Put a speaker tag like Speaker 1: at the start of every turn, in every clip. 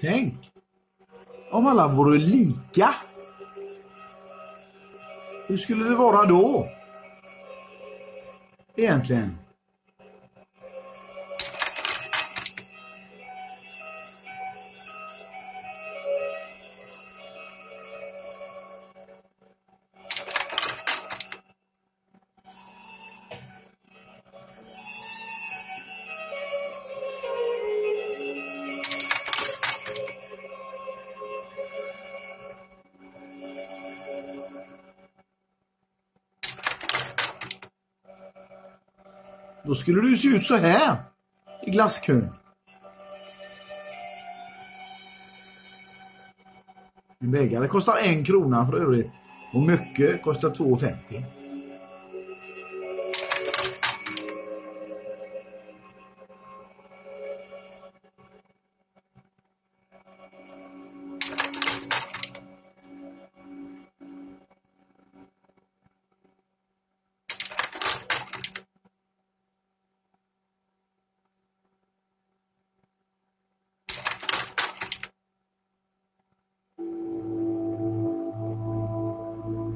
Speaker 1: Tänk. Om alla vore lika. Hur skulle det vara då? Egentligen. Då skulle det ju se ut så här i glasskön. En bägare kostar en krona för övrigt och mycket kostar 2,50.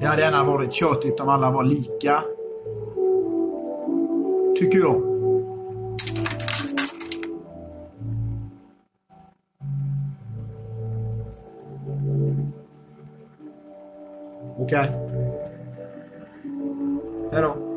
Speaker 1: Det hade gärna varit tjötigt om alla var lika. Tycker jag. Okej. Okay. Hej då.